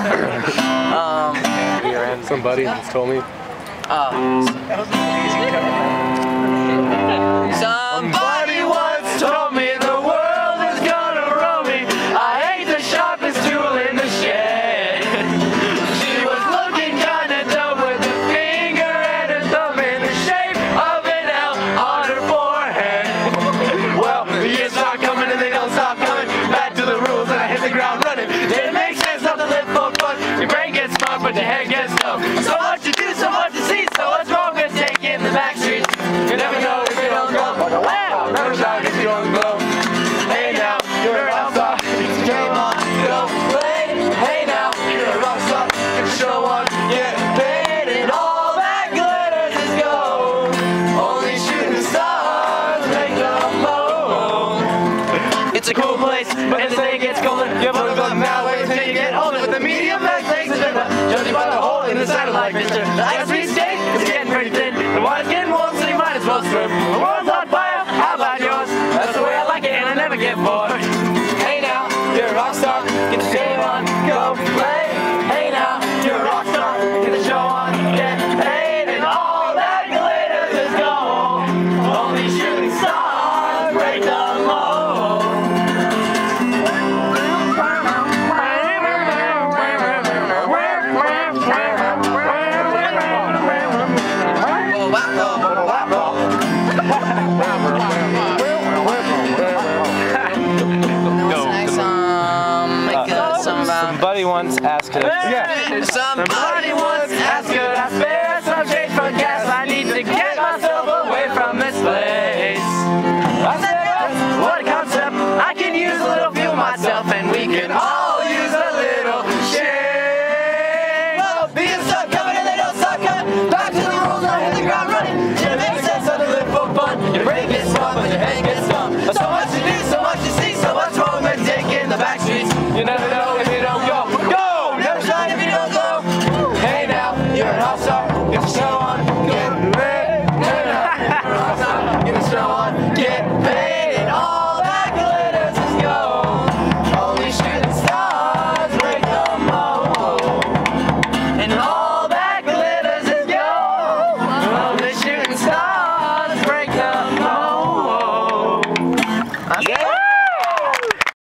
um, Somebody just told me. uh, somebody It's a cool place, but as the day gets colder, you put them that way until you get older. With the medium back legs the judging by the hole in the satellite picture. The ice cream steak is getting pretty thin. The water's getting warm, so you might as well swim. The world's on fire, how about yours? That's the way I like it, and I never get bored. Hey now, you're a rock star. Get the game on, go play. friend. Somebody once asked, could I spare some change for gas? I need to get myself away from this place. I said, what a concept. I can use a little fuel myself, and we can all use a little shade. Oh,